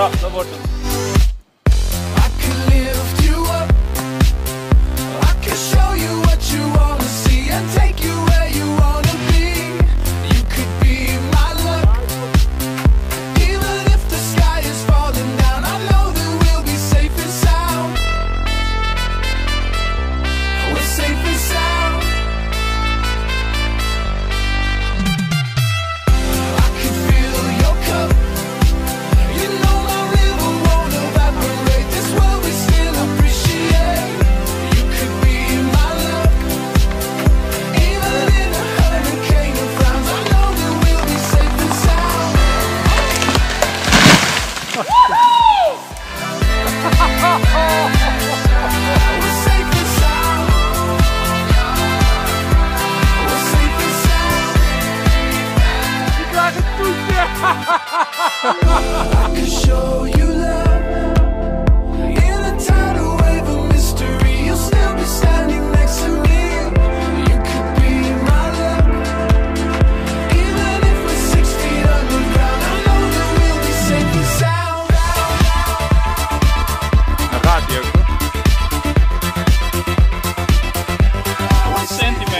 Bravo, bravo.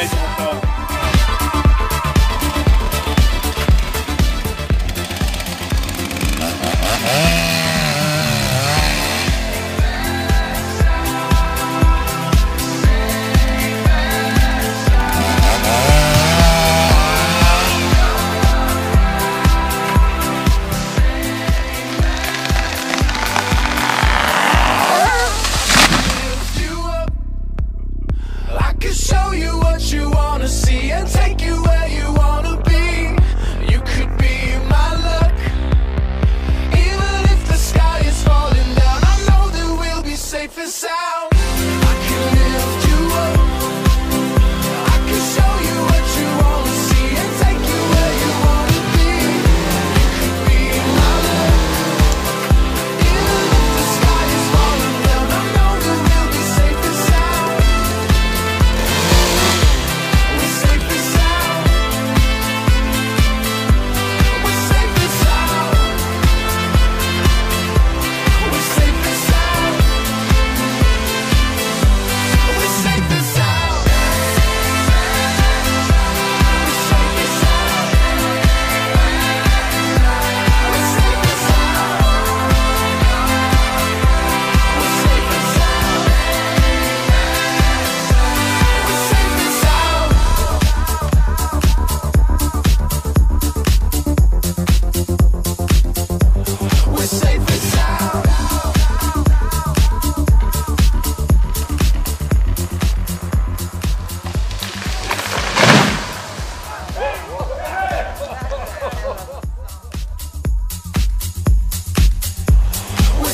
guys.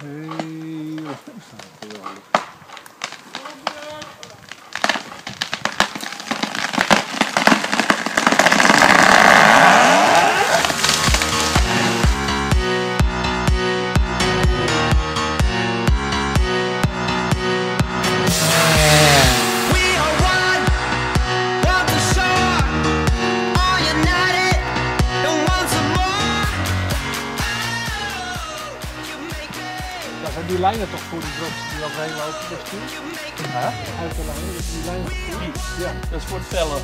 へえ、し、die lijnen toch voor die drops die al heel hoog gestuurd? Ja. Uit de lijnen, dus die lijnen die? Ja. Dat is voor het vellen.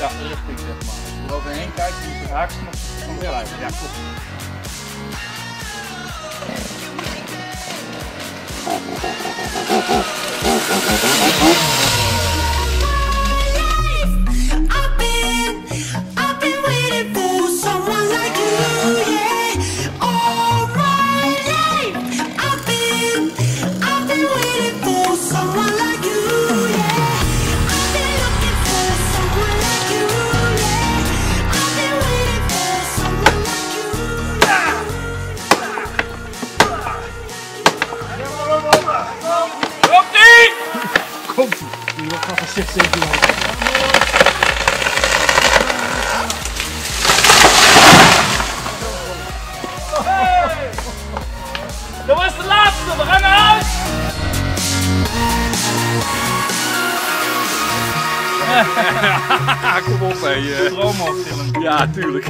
Ja, de richting zeg maar. Als je eroverheen kijkt, dan is de haaksnop van de lijn. Ja, klopt. Ja. Dat was de laatste, we gaan naar huis! Kom op, hé. eh. Droomoptilling. Ja, tuurlijk.